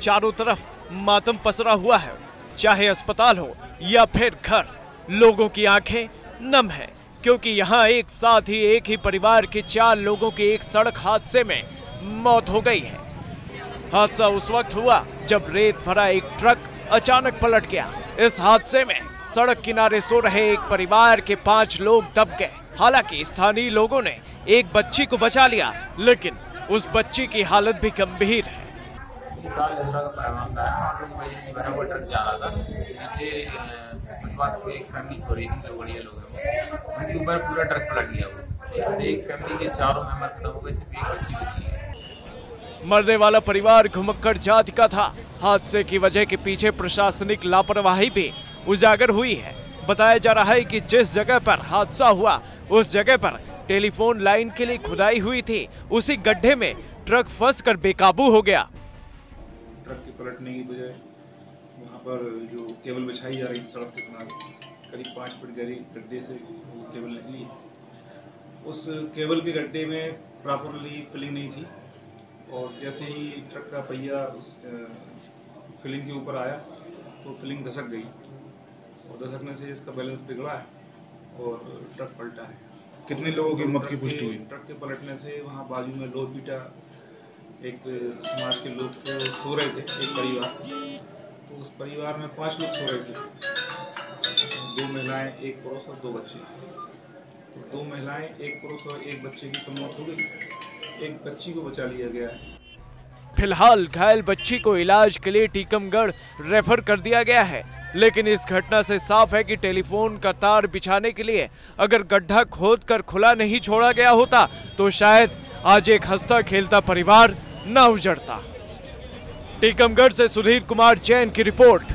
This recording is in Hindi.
चारों तरफ़ मातम पसरा हुआ है। चाहे अस्पताल हो या फिर घर, लोगों की आँखें नम है, क्योंकि यहाँ एक साथ ही एक ही परिवार के चार लोगों की एक सड़क हादसे में मौत हो गई है। हादसा उस वक्त हुआ जब रेत भरा एक ट्रक अचानक पलट गया। इस हादसे में सड़क किनारे सो रहे एक परिवार के पाँच लोग दब गए। हालाँकि स्थानीय लोगों ने एक बच्ची को बचा लिया, लेकिन उस बच्ची की हालत भी गंभीर है। का पैगाम था ट्रक जा रहा था। एक फैमिली सो रही थी बढ़िया लोग उनके ऊपर पूरा ट्रक पलट गया वो। एक फैमिली के चारों खत्म हो गए सिर्फ़ एक बच्ची बची है। मरने वाला परिवार घुमक्कड़ जाति का था। हादसे की वजह के पीछे प्रशासनिक लापरवाही भी उजागर हुई है। बताया जा रहा है कि जिस जगह पर हादसा हुआ, उस जगह पर टेलीफोन लाइन के लिए खुदाई हुई थी। उसी गड्ढे में ट्रक फंस कर बेकाबू हो गया। पलटने की बजाय वहाँ पर जो केबल बिछाई जा रही थी सड़क के किनारे करीब पाँच फीट गहरी गड्ढे से वो केबल निकली उस केबल के गड्ढे में प्रॉपरली फिलिंग नहीं थी और जैसे ही ट्रक का पहिया उस फिलिंग के ऊपर आया तो फिलिंग धसक गई और धसकने से इसका बैलेंस बिगड़ा है और ट्रक पलटा है। कितने लोगों की मौत की पुष्टि हुई? ट्रक के पलटने से वहाँ बाजू में लोग पीटा एक समाज के लोग सो रहे थे, एक परिवार। तो उस परिवार में पाँच लोग सो रहे थे। दो महिलाएँ, एक पुरुष और दो बच्चे। तो दो महिलाएँ, एक पुरुष और एक बच्चे की तो मौत हो गई। एक बच्ची को बचा लिया गया। है फ़िलहाल घायल बच्ची को इलाज के लिए टीकमगढ़ रेफर कर दिया गया है। लेकिन इस घटना से साफ़ है कि टेलीफोन का तार बिछाने के लिए अगर गड्ढा खोद कर खुला नहीं छोड़ा गया होता तो शायद आज एक हंसता खेलता परिवार न उजड़ता। टीकमगढ़ से सुधीर कुमार जैन की रिपोर्ट।